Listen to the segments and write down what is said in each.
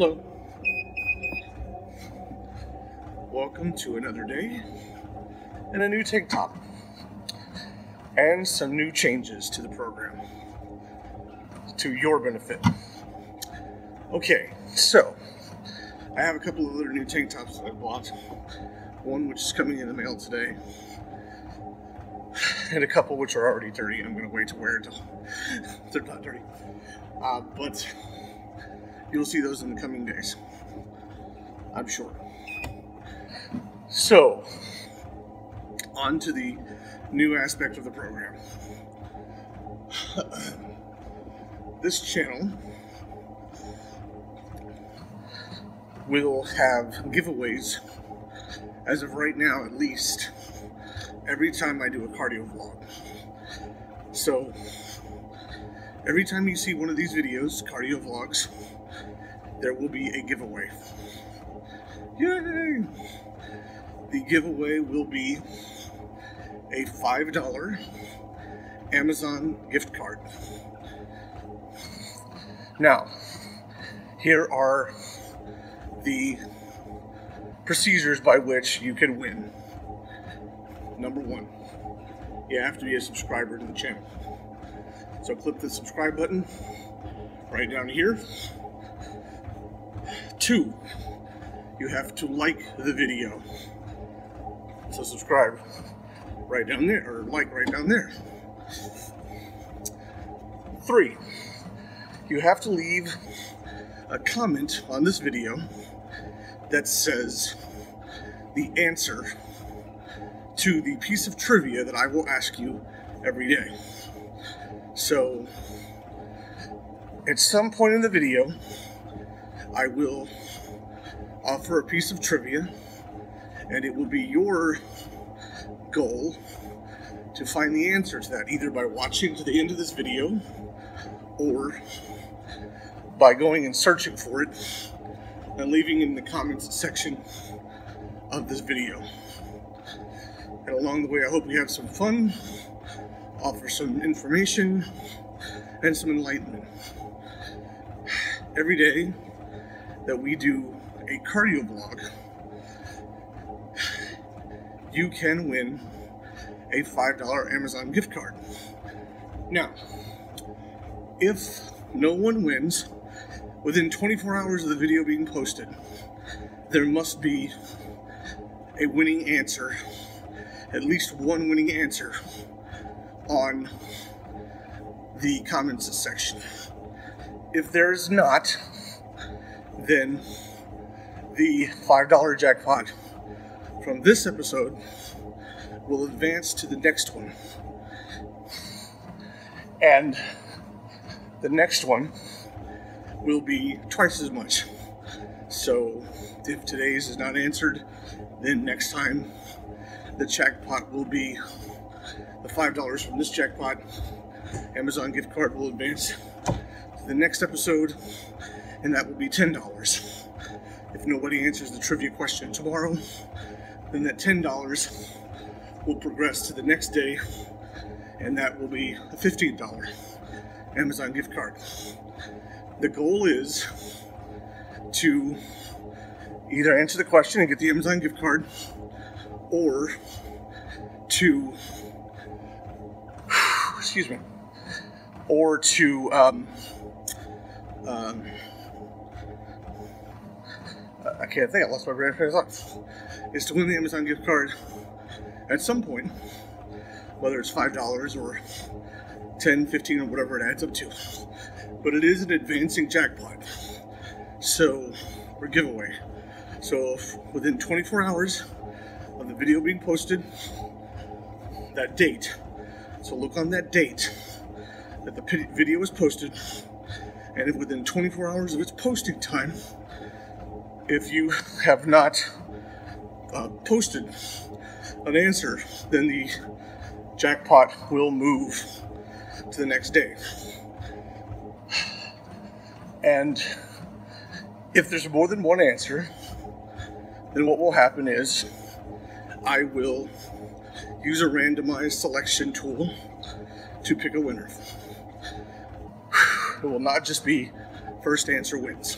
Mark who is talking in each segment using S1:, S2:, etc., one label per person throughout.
S1: Hello. Welcome to another day and a new tank top and some new changes to the program to your benefit. Okay, so I have a couple of other new tank tops that I bought. One which is coming in the mail today, and a couple which are already dirty. I'm going to wait to wear until they're not dirty. Uh, but you'll see those in the coming days. I'm sure. So, on to the new aspect of the program. this channel will have giveaways, as of right now at least, every time I do a cardio vlog. So, every time you see one of these videos, cardio vlogs, there will be a giveaway. Yay! The giveaway will be a $5 Amazon gift card. Now, here are the procedures by which you can win. Number one, you have to be a subscriber to the channel. So click the subscribe button right down here. Two, you have to like the video. So subscribe right down there, or like right down there. Three, you have to leave a comment on this video that says the answer to the piece of trivia that I will ask you every day. So, at some point in the video, I will offer a piece of trivia, and it will be your goal to find the answer to that, either by watching to the end of this video or by going and searching for it and leaving in the comments section of this video. And along the way, I hope we have some fun, offer some information, and some enlightenment. Every day that we do a cardio vlog, you can win a $5 Amazon gift card. Now, if no one wins within 24 hours of the video being posted, there must be a winning answer, at least one winning answer on the comments section. If there's not, then the $5 jackpot from this episode will advance to the next one. And the next one will be twice as much. So if today's is not answered, then next time the jackpot will be the $5 from this jackpot. Amazon gift card will advance to the next episode, and that will be $10. If nobody answers the trivia question tomorrow, then that $10 will progress to the next day, and that will be a $15 Amazon gift card. The goal is to either answer the question and get the Amazon gift card, or to, excuse me, or to, um, um, Uh, I can't think, I lost my brain is to win the Amazon gift card at some point, whether it's $5 or 10, 15, or whatever it adds up to. But it is an advancing jackpot. So, or giveaway. So, within 24 hours of the video being posted, that date, so look on that date that the video was posted, and if within 24 hours of its posting time, if you have not uh, posted an answer, then the jackpot will move to the next day. And if there's more than one answer, then what will happen is I will use a randomized selection tool to pick a winner. It will not just be first answer wins.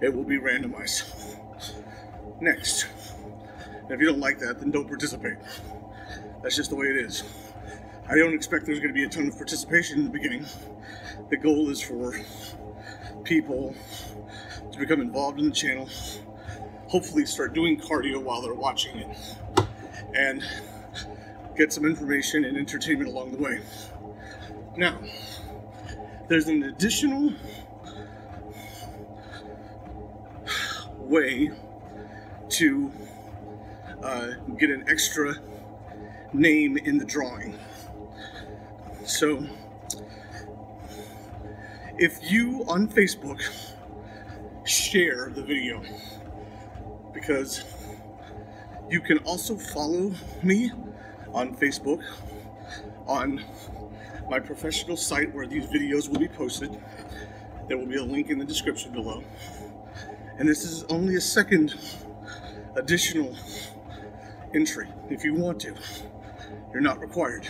S1: It will be randomized. Next. And if you don't like that, then don't participate. That's just the way it is. I don't expect there's going to be a ton of participation in the beginning. The goal is for people to become involved in the channel, hopefully start doing cardio while they're watching it, and get some information and entertainment along the way. Now, there's an additional way to uh, get an extra name in the drawing. So, if you on Facebook share the video, because you can also follow me on Facebook on my professional site where these videos will be posted. There will be a link in the description below. And this is only a second additional entry if you want to. You're not required.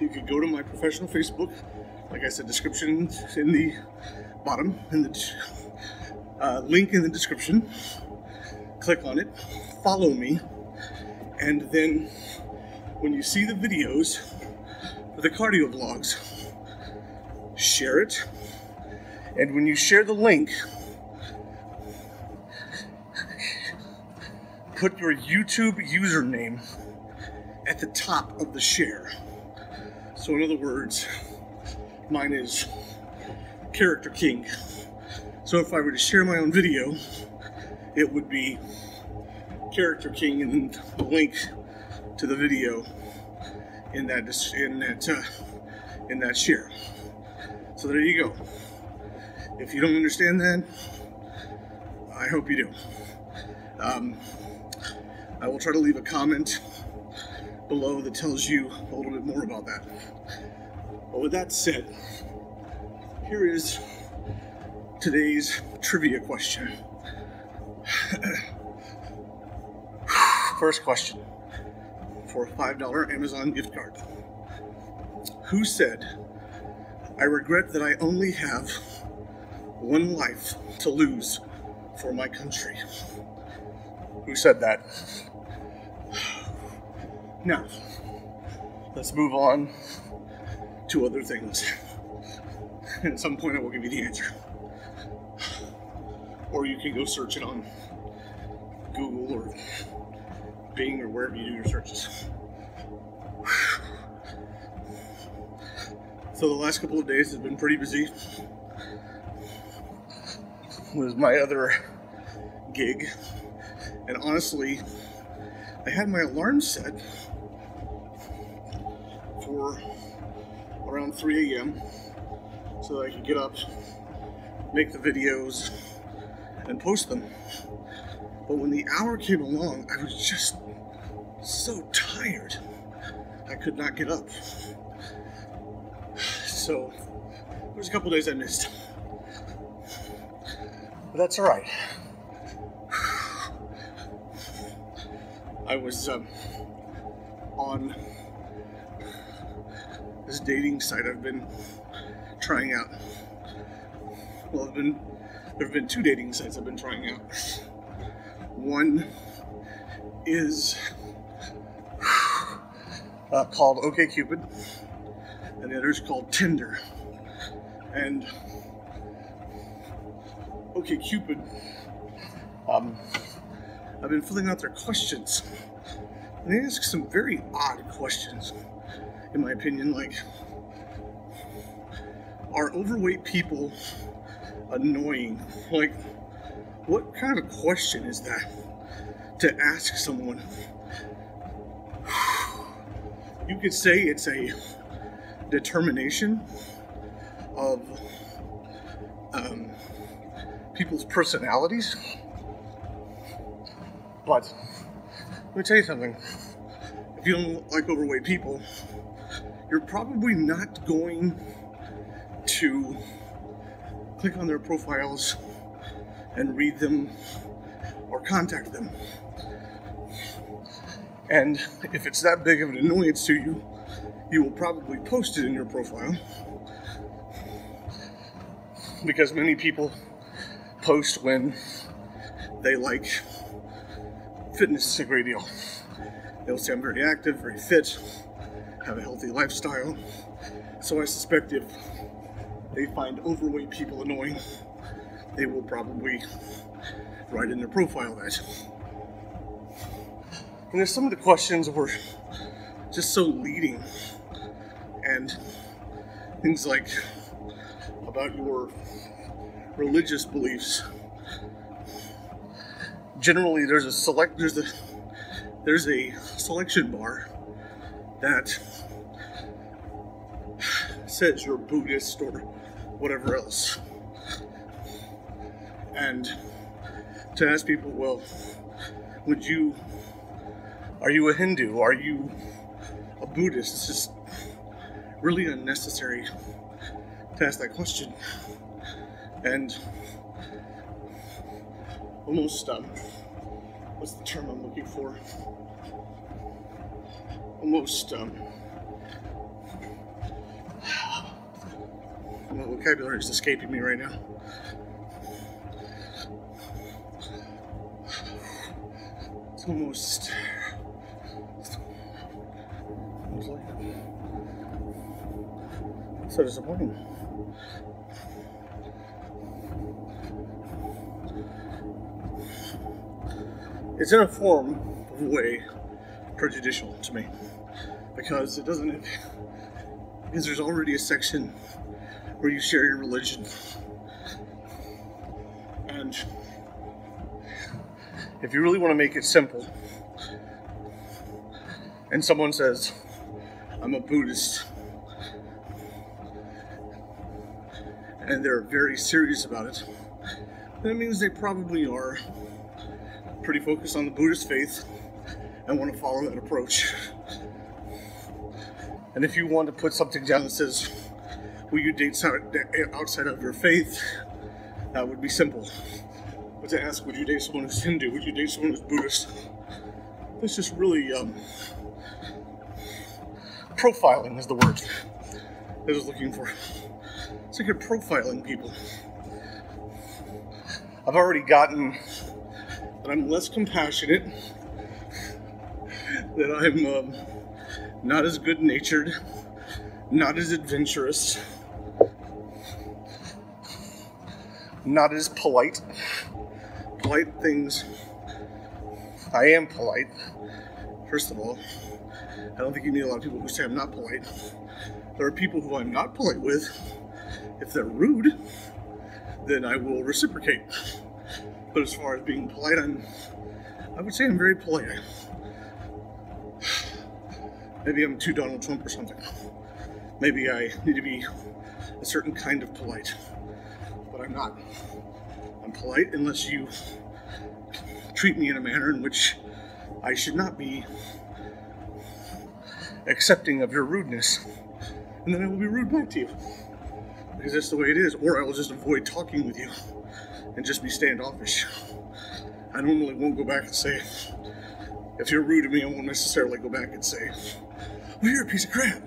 S1: You could go to my professional Facebook, like I said, description in the bottom, in the uh, link in the description. Click on it, follow me, and then when you see the videos for the cardio vlogs, share it. And when you share the link, put your YouTube username at the top of the share. So, in other words, mine is Character King. So, if I were to share my own video, it would be Character King and then the link to the video in that in that uh, in that share. So there you go. If you don't understand that, I hope you do. Um, I will try to leave a comment below that tells you a little bit more about that. But with that said, here is today's trivia question. First question for a $5 Amazon gift card. Who said, I regret that I only have one life to lose for my country? Who said that? Now, let's move on to other things. At some point, I will give you the answer. Or you can go search it on Google or Bing or wherever you do your searches. So the last couple of days have been pretty busy. Was my other gig, and honestly, I had my alarm set around 3 a.m. so that I could get up, make the videos, and post them. But when the hour came along, I was just so tired. I could not get up. So, there's a couple days I missed. But that's all right. I was um, on this dating site I've been trying out. Well, I've been there have been two dating sites I've been trying out. One is uh, called OKCupid, and the other is called Tinder. And OKCupid, um, I've been filling out their questions, and they ask some very odd questions in my opinion. Like, are overweight people annoying? Like, what kind of question is that to ask someone? You could say it's a determination of um, people's personalities. But let me tell you something. If you don't like overweight people, you're probably not going to click on their profiles and read them or contact them. And if it's that big of an annoyance to you, you will probably post it in your profile because many people post when they like fitness is a great deal. They'll say I'm very active, very fit, have a healthy lifestyle. So I suspect if they find overweight people annoying, they will probably write in their profile that. And there's some of the questions were just so leading and things like about your religious beliefs. Generally, there's a select there's a there's a selection bar that says you're Buddhist or whatever else. And to ask people, well, would you, are you a Hindu? Are you a Buddhist? It's just really unnecessary to ask that question. And almost, um, what's the term I'm looking for? Almost, um, my vocabulary is escaping me right now. It's almost. So disappointing. It's in a form of way prejudicial to me because it doesn't because there's already a section where you share your religion. And if you really want to make it simple and someone says i'm a buddhist and they're very serious about it that means they probably are pretty focused on the buddhist faith and want to follow that approach and if you want to put something down that says, will you date someone outside of your faith, that would be simple. But to ask, would you date someone who's Hindu? Would you date someone who's Buddhist? That's just really, um, profiling is the word I was looking for. It's like you're profiling people. I've already gotten that I'm less compassionate, that I'm, um, not as good natured, not as adventurous, not as polite. Polite things. I am polite, first of all. I don't think you meet a lot of people who say I'm not polite. There are people who I'm not polite with. If they're rude, then I will reciprocate. But as far as being polite, I'm I would say I'm very polite. Maybe I'm too Donald Trump or something. Maybe I need to be a certain kind of polite. But I'm not. I'm polite unless you treat me in a manner in which I should not be accepting of your rudeness. And then I will be rude back to you. Because that's the way it is. Or I will just avoid talking with you and just be standoffish. I normally won't go back and say, if you're rude to me, I won't necessarily go back and say, well, you're a piece of crap.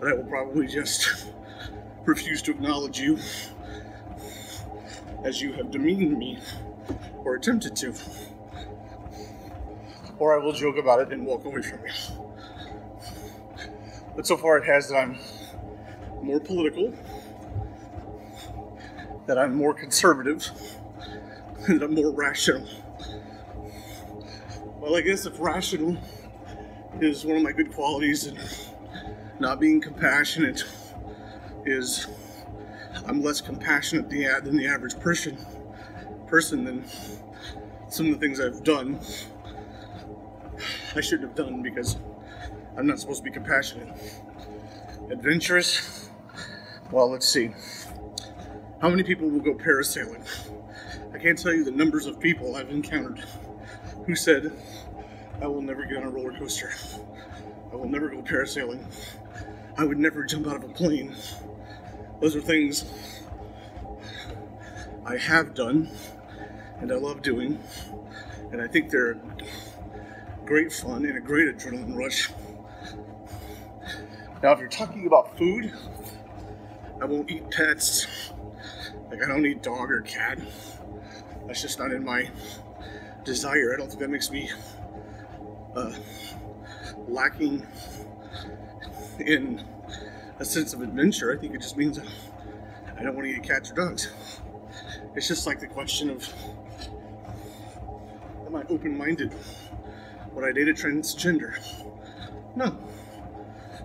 S1: But I will probably just refuse to acknowledge you as you have demeaned me or attempted to. Or I will joke about it and walk away from you. But so far it has that I'm more political, that I'm more conservative, that I'm more rational. Well, I guess if rational is one of my good qualities and not being compassionate is I'm less compassionate than the average person person than some of the things I've done I shouldn't have done because I'm not supposed to be compassionate. Adventurous? Well, let's see. How many people will go parasailing? I can't tell you the numbers of people I've encountered who said, I will never get on a roller coaster. I will never go parasailing. I would never jump out of a plane. Those are things I have done and I love doing. And I think they're great fun and a great adrenaline rush. Now, if you're talking about food, I won't eat pets. Like, I don't eat dog or cat. That's just not in my desire. I don't think that makes me uh, lacking in a sense of adventure. I think it just means I don't want to get cats or dogs. It's just like the question of am I open minded? Would I date a transgender? No.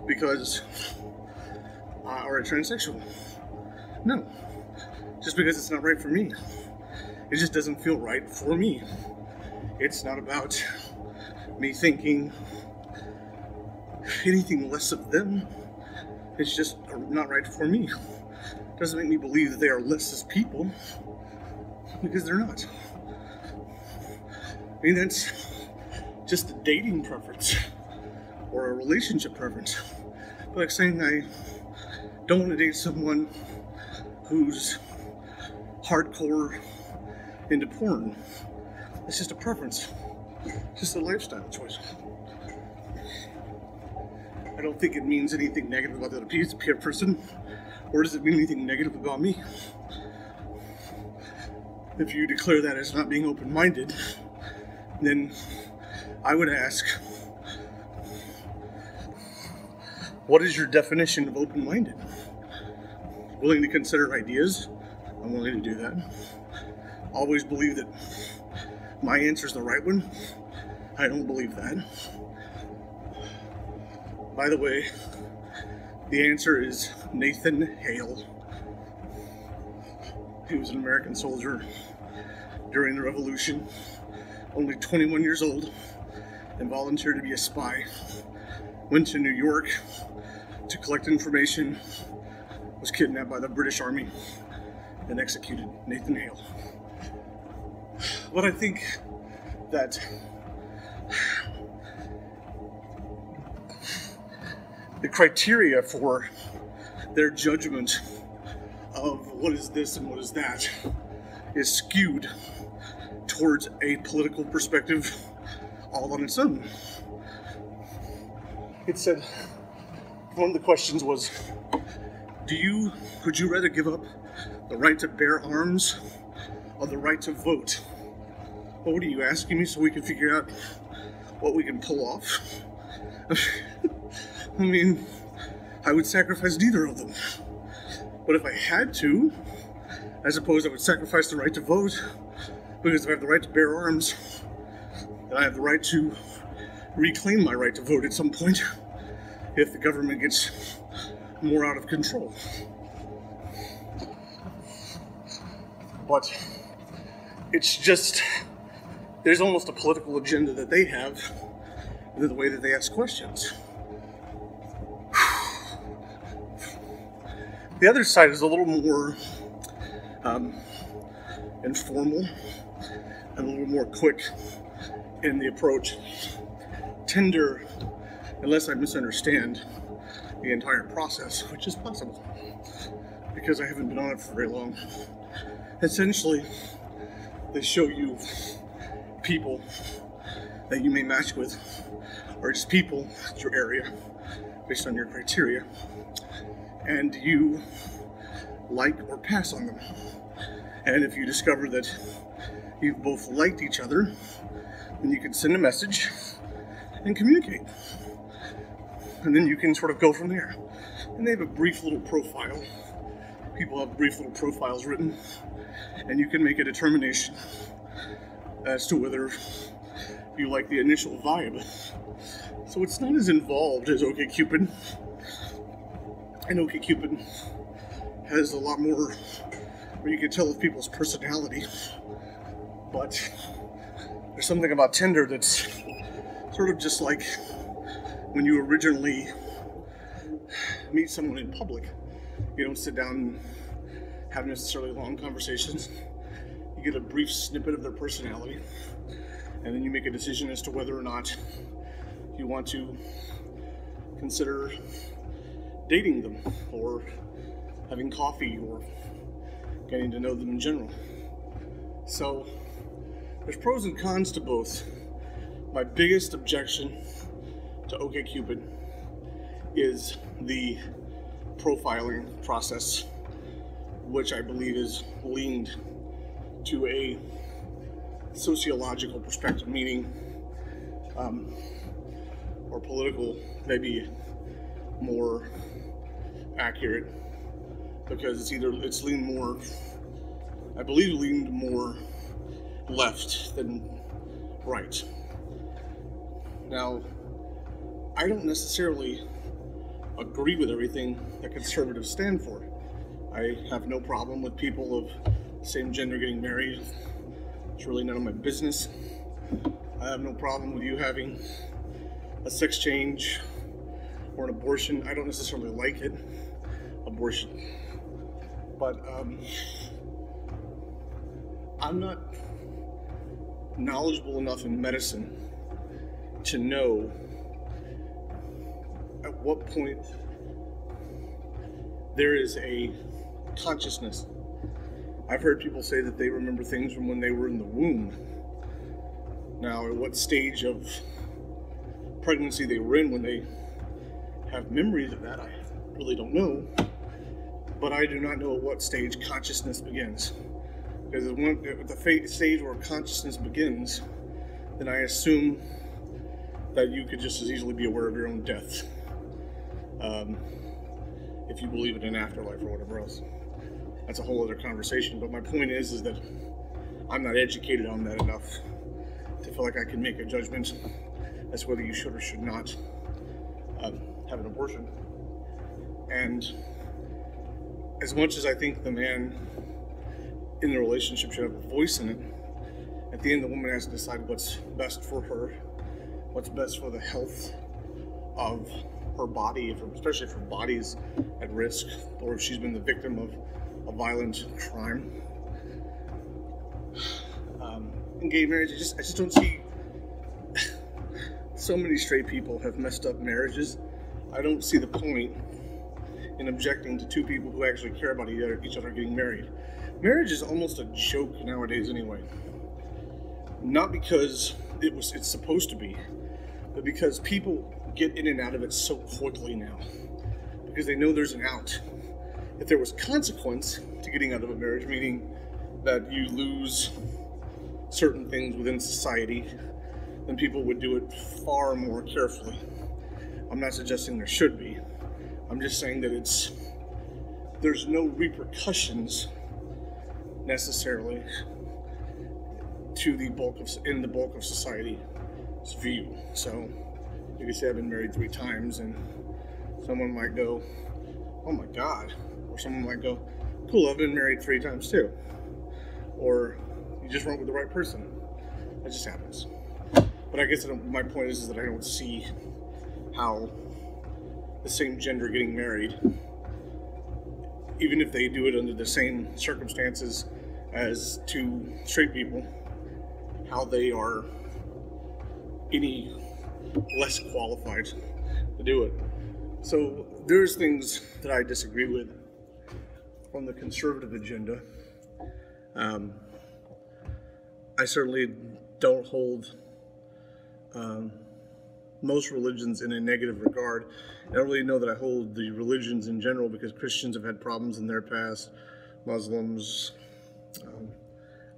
S1: Because, uh, or a transsexual? No. Just because it's not right for me. It just doesn't feel right for me. It's not about me thinking anything less of them. It's just not right for me. Doesn't make me believe that they are less as people because they're not. I mean, that's just a dating preference or a relationship preference. But like saying I don't want to date someone who's hardcore into porn. It's just a preference, just a lifestyle choice. I don't think it means anything negative about the other person, or does it mean anything negative about me? If you declare that as not being open minded, then I would ask, what is your definition of open minded? Willing to consider ideas? I'm willing to do that. Always believe that my answer is the right one? I don't believe that. By the way, the answer is Nathan Hale. He was an American soldier during the Revolution, only 21 years old, and volunteered to be a spy. Went to New York to collect information, was kidnapped by the British Army, and executed. Nathan Hale. But I think that the criteria for their judgment of what is this and what is that is skewed towards a political perspective all on its own. It said one of the questions was do you would you rather give up the right to bear arms or the right to vote what are you asking me so we can figure out what we can pull off I mean, I would sacrifice neither of them. But if I had to, I suppose I would sacrifice the right to vote, because if I have the right to bear arms, then I have the right to reclaim my right to vote at some point if the government gets more out of control. But it's just, there's almost a political agenda that they have in the way that they ask questions. The other side is a little more um, informal and a little more quick in the approach. Tinder, unless I misunderstand the entire process, which is possible because I haven't been on it for very long. Essentially, they show you people that you may match with, or just people in your area based on your criteria and you like or pass on them. And if you discover that you've both liked each other, then you can send a message and communicate. And then you can sort of go from there. And they have a brief little profile. People have brief little profiles written, and you can make a determination as to whether you like the initial vibe. So it's not as involved as OkCupid. And OkCupid has a lot more where you can tell of people's personality, but there's something about Tinder that's sort of just like when you originally meet someone in public. You don't sit down and have necessarily long conversations. Get a brief snippet of their personality, and then you make a decision as to whether or not you want to consider dating them or having coffee or getting to know them in general. So there's pros and cons to both. My biggest objection to OkCupid is the profiling process which I believe is leaned to a sociological perspective, meaning, um, or political, maybe more accurate, because it's either it's leaned more, I believe, leaned more left than right. Now, I don't necessarily agree with everything that conservatives stand for. I have no problem with people of same gender getting married. It's really none of my business. I have no problem with you having a sex change or an abortion. I don't necessarily like it, abortion. But um, I'm not knowledgeable enough in medicine to know at what point there is a consciousness. I've heard people say that they remember things from when they were in the womb. Now, at what stage of pregnancy they were in when they have memories of that, I really don't know. But I do not know at what stage consciousness begins. Because at the stage where consciousness begins, then I assume that you could just as easily be aware of your own death. Um, if you believe in an afterlife or whatever else. That's a whole other conversation. But my point is, is that I'm not educated on that enough to feel like I can make a judgment as whether you should or should not um, have an abortion. And as much as I think the man in the relationship should have a voice in it, at the end, the woman has to decide what's best for her, what's best for the health of her body, if her, especially if her body's at risk, or if she's been the victim of a violent crime. Um, in gay marriage, I just I just don't see. so many straight people have messed up marriages. I don't see the point in objecting to two people who actually care about each other, each other getting married. Marriage is almost a joke nowadays, anyway. Not because it was it's supposed to be, but because people get in and out of it so quickly now because they know there's an out. If there was consequence to getting out of a marriage, meaning that you lose certain things within society, then people would do it far more carefully. I'm not suggesting there should be. I'm just saying that it's there's no repercussions necessarily to the bulk of in the bulk of society's view. So you could say I've been married three times, and someone might go, "Oh my God," or someone might go, "Cool, I've been married three times too," or you just weren't with the right person. That just happens. But I guess my point is, is that I don't see how the same gender getting married, even if they do it under the same circumstances as two straight people, how they are any less qualified to do it. So there's things that I disagree with on the conservative agenda. Um, I certainly don't hold um, most religions in a negative regard. I don't really know that I hold the religions in general because Christians have had problems in their past, Muslims. Um,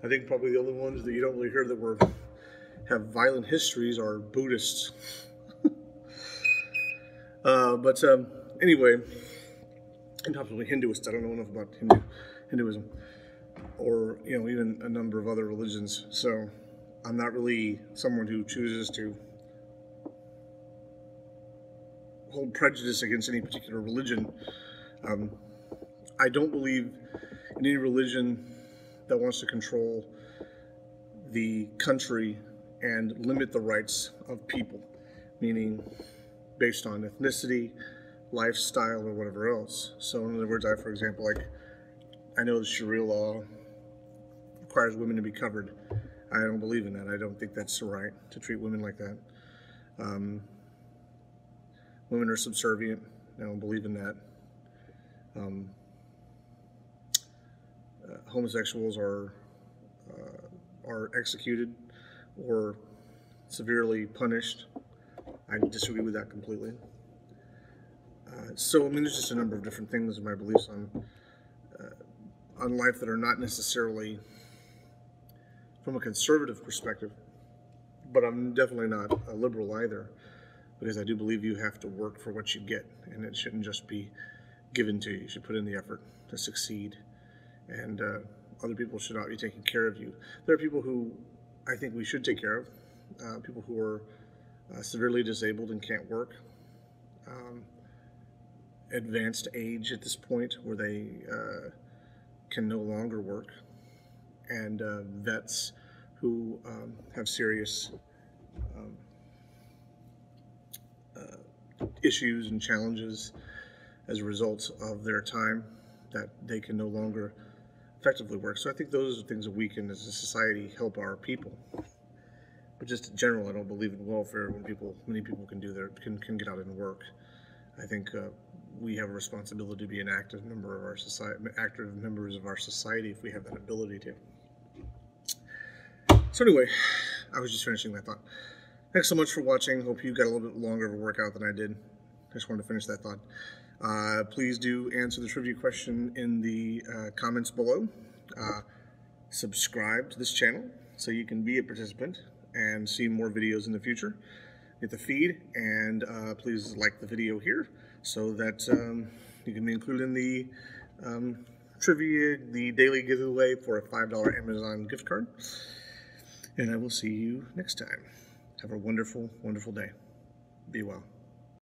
S1: I think probably the only ones that you don't really hear that were have violent histories are Buddhists. uh, but um, anyway, and possibly Hinduists. I don't know enough about Hindu, Hinduism, or you know even a number of other religions. So I'm not really someone who chooses to hold prejudice against any particular religion. Um, I don't believe in any religion that wants to control the country and limit the rights of people, meaning based on ethnicity, lifestyle, or whatever else. So, in other words, I, for example, like I know the Sharia law requires women to be covered. I don't believe in that. I don't think that's right to treat women like that. Um, women are subservient. I don't believe in that. Um, uh, homosexuals are uh, are executed or severely punished. I disagree with that completely. So, I mean, there's just a number of different things in my beliefs on uh, on life that are not necessarily from a conservative perspective, but I'm definitely not a liberal either, because I do believe you have to work for what you get, and it shouldn't just be given to you. You should put in the effort to succeed, and uh, other people should not be taking care of you. There are people who I think we should take care of, uh, people who are uh, severely disabled and can't work. Um, advanced age at this point where they uh, can no longer work, and uh, vets who um, have serious um, uh, issues and challenges as a result of their time that they can no longer effectively work. So I think those are things that we can, as a society, help our people. But just in general, I don't believe in welfare when people, many people can do their can, can get out and work. I think uh, we have a responsibility to be an active member of our society, active members of our society if we have that ability to. So anyway, I was just finishing that thought. Thanks so much for watching. Hope you got a little bit longer of a workout than I did. I just wanted to finish that thought. Uh, please do answer the trivia question in the uh, comments below. Uh, subscribe to this channel so you can be a participant and see more videos in the future. Get the feed and uh, please like the video here so that um, you can be included in the um, trivia, the daily giveaway for a $5 Amazon gift card. And I will see you next time. Have a wonderful, wonderful day. Be well.